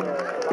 Obrigado.